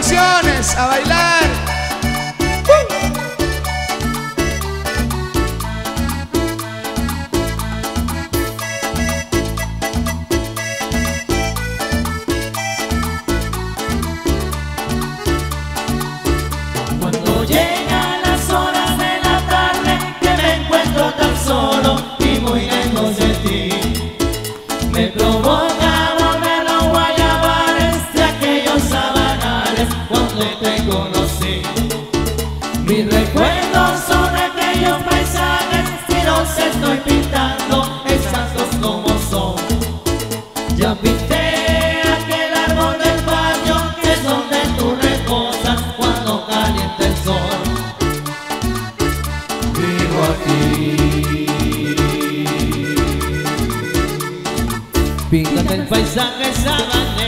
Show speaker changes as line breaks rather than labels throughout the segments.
Producciones, a bailar.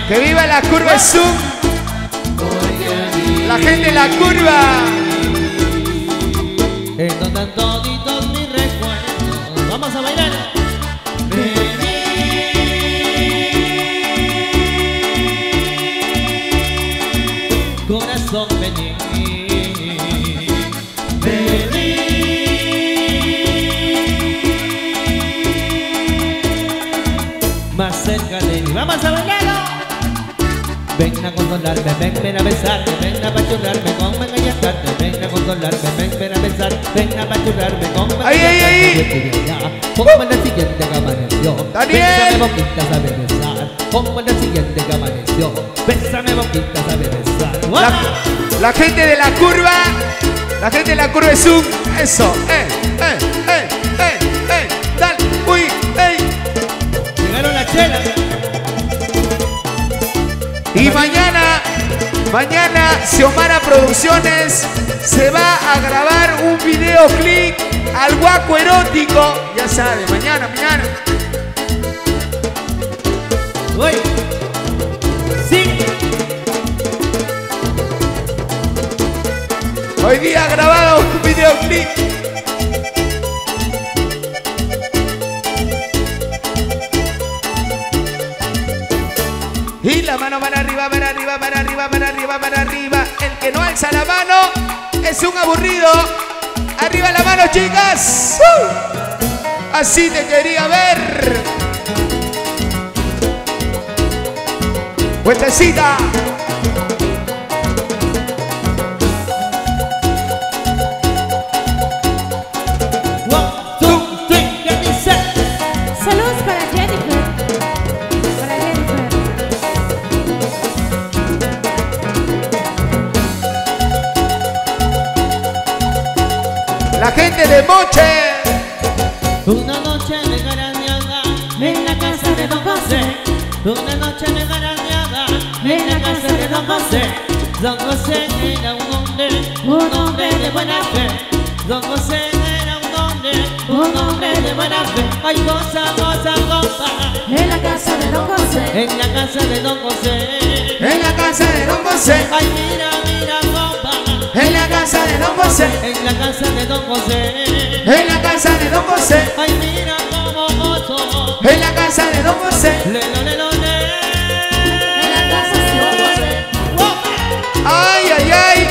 Que viva la curva Zoom. La gente de la curva.
En donde toditos mis recuerdos. Vamos a bailar. Corazón vení. Vení. Más cerca de mí. Vamos a bailar. Ven a consolarme, ven, ven a besarme, ven a apachurrarme, con ven a ven a consolarme, ven, ven a besar, ven a apachurrarme, con ven
a ¡Ay, ay, ay!
Como en la siguiente que amaneció, bésame boquita, sabe besar, en la siguiente que amaneció, bésame boquita, sabe besar.
La, la gente de la curva, la gente de la curva es un, eso, eh, eh, eh, eh, eh, dale, uy, ey.
Llegaron las chelas.
Y mañana, mañana Xiomara Producciones se va a grabar un videoclip al guaco erótico. Ya sabe, mañana, mañana.
Uy. Sí.
Hoy día Y la mano para arriba, para arriba, para arriba, para arriba, para arriba. El que no alza la mano es un aburrido. Arriba la mano, chicas. ¡Uh! Así te quería ver. Vueltecita.
Una noche de garañada en la casa de Don José. Una noche de garañada en la casa de Don José. Don José era un hombre, un hombre de buena fe. Don José era un hombre, un hombre de buena fe. Ay, cosa, cosa, cosa.
En la casa de Don José.
En la casa de Don José.
En la casa de Don José.
Ay, mira, mira, compa.
En la casa de Don José.
En la casa de Don José.
En la casa de Don José.
Ay, mira como gozo.
En la casa de Don José.
Lelo, lelo, le.
En la casa de Don José.
Ay, ay, ay.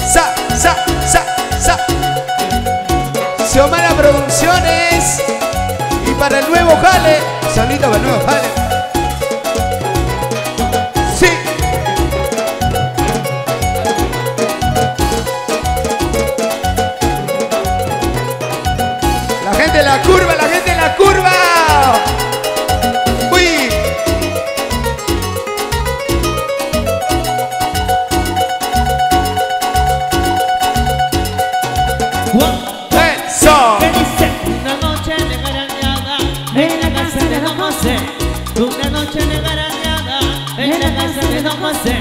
Sa, sa, sa, sa. Xiomara Producciones. Y para el nuevo jale. Salita para el nuevo jale. Gente la curva, la gente de la curva. Uy. Eso.
¿Qué dice? Una noche de garañada en la casa de Don José. Una noche de garañada en la casa de Don José.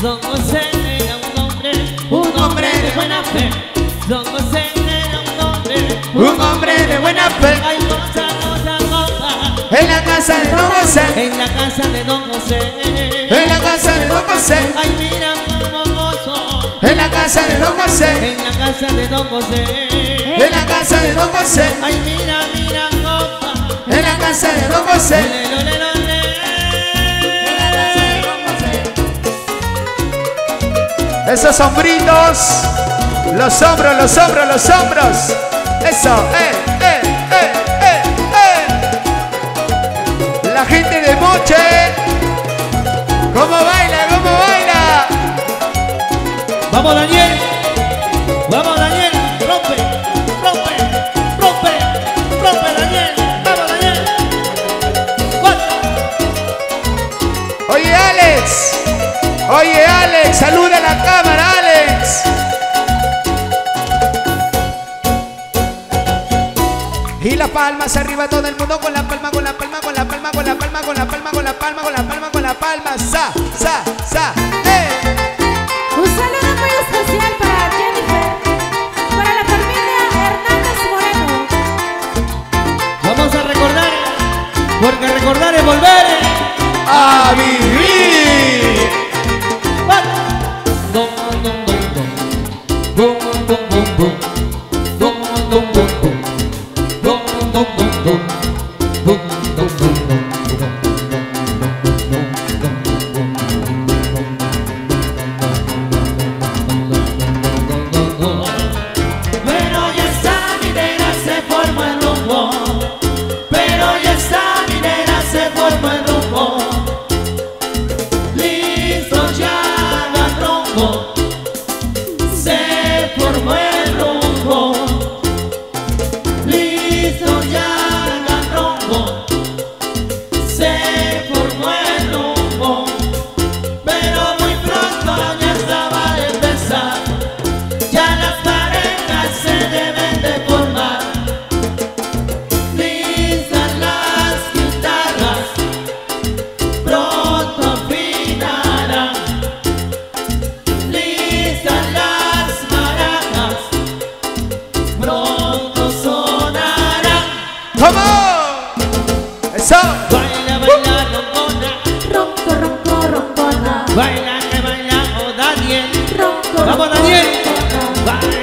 Don José era un hombre, un hombre de buena fe. Don José era un hombre,
Un hombre de buena fe.
Ay.
En la casa de Don José.
En la casa de Don José.
En la casa de Don José.
Ay, mira cómo gozo.
En la casa de Don José.
En la casa de Don José.
En la casa de Don José.
Ay, mira, mira, compa.
En la casa de Don José.
Lelo, lelo, le.
En la casa de Don José.
Esos hombritos. Los hombros, los hombros, los hombros. Eso, eh, eh, eh, eh. La gente de Moche. ¿Cómo baila? ¿Cómo baila?
Vamos Daniel. Vamos Daniel. Rompe, rompe, rompe, rompe Daniel. Vamos Daniel. Cuatro.
Oye, Alex. Oye, Alex. Saluda palmas arriba todo el mundo con la palma, con la palma, con la palma, con la palma, con la palma, con la palma, con la palma, con la palma. Sa, sa, sa. ¡Eh!
Un saludo muy especial para Jennifer, para la familia Hernández Moreno.
Vamos a recordar. Porque recordar es volver.
¡A vivir!
Bye.